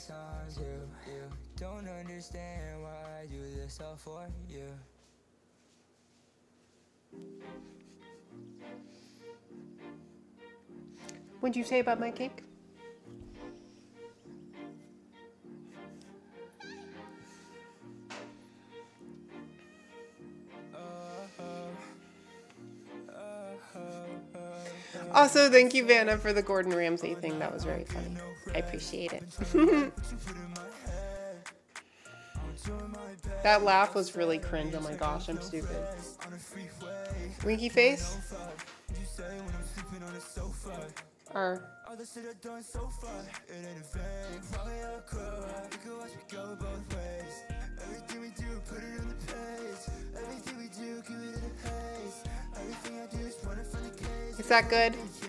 signs, you, you don't understand why I do this all for you. What'd you say about my cake? Also, thank you, Vanna, for the Gordon Ramsay thing. That was very funny. I appreciate it. that laugh was really cringe. Oh my gosh, I'm stupid. Winky face? Or Is that good?